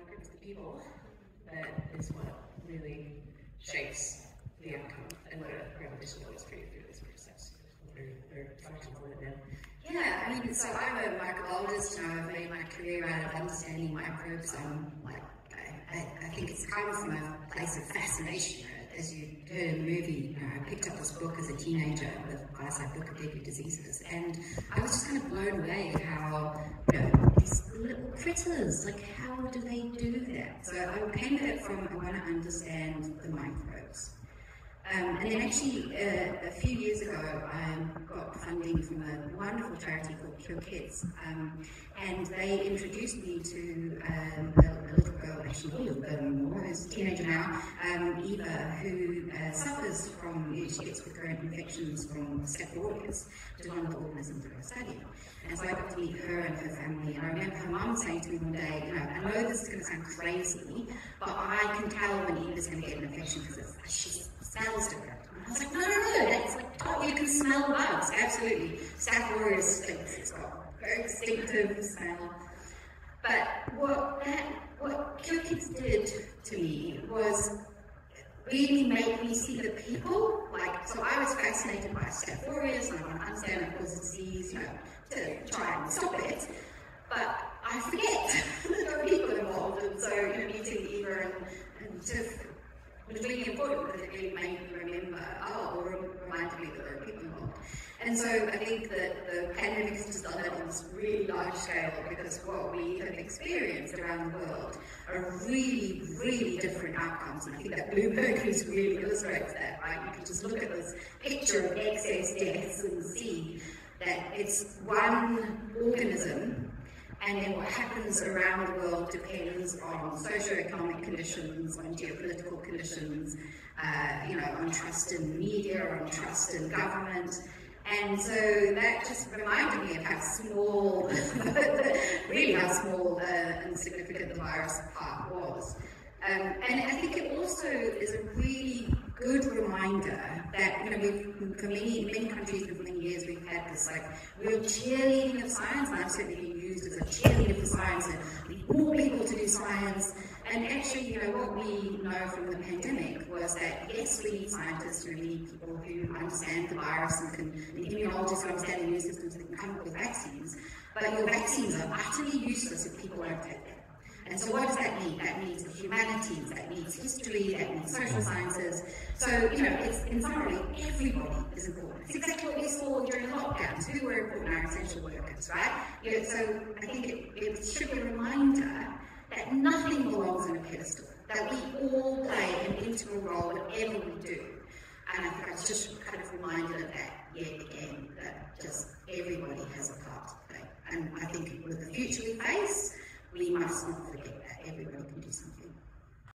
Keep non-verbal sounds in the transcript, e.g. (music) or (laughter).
microbes, the people, that is what really shapes the outcome and what a revolution was for you through this process. Yeah, I mean, so I'm a microbiologist and I've made my career out of understanding microbes. I'm like, I, I think it's come from a place of fascination. As you heard in the movie, you know, I picked up this book as a teenager, the Fireside Book of Deadly Diseases, and I was just kind of blown away how, you know, these like how do they do that? So I came at it from, I want to understand the microbes. Um, and then actually, uh, a few years ago, I got funding from a wonderful charity called Cure Kids, um, and they introduced me to um, a, a, little girl, actually a little girl more, who's a teenager now, um, Eva, who uh, suffers from, she gets recurrent infections from Staph aureus, which is one of the organisms that I study. And so I got to meet her and her family, and I remember her mum saying to me one day, you know, I know this is going to sound crazy, but I can tell when Eva's going to get an infection because she smells different. And I was like, no, no, no, that's like, oh, you can smell bugs, absolutely. Staph aureus stinks, it's got very distinctive smell. But what that, what Kids did to me was really make me see the people. Like, so I was fascinated by Staph aureus, and I want to understand it was disease, you know, to try and stop it. But I forget (laughs) are people involved, and so you know, meeting Eva and, and it was really important because it really made me remember, oh, or reminded me that there are people involved. And so I think that the pandemic has just done that on this really large scale because what we have experienced around the world are really, really different outcomes. And I think that Bloomberg news really illustrates that, right? You can just look at this picture of excess deaths and see that it's one organism and then what happens around the world depends on socio-economic conditions, on geopolitical conditions, uh, you know, on trust in media, on trust in government. And so that just reminded me of how small, (laughs) really how small uh, and significant the virus part was. Um, and I think it also is a really good reminder that, you know, we've, for many, many countries for many years, we've had this like real cheerleading of science, and I've certainly been used as a cheerleader for science, and we more people to do science. And actually, you know, what we know from the pandemic was that yes, we need scientists, we need people who understand the virus and can, and immunologists who understand the immune systems that can come up with vaccines. But your vaccines are utterly useless if people don't take them. And so what does that mean? That means the humanities, history, that social sciences. So, you know, it's, in summary, everybody is important. It's exactly what we saw during lockdowns. Who were important? Our essential workers, right? You know, so I think it, it should be a reminder that nothing belongs in a pedestal, that we all play an integral role whatever we do. And I think I was just kind of reminded of that yet again, that just everybody has a part to play. And I think with the future we face, we must not forget that everybody can do something.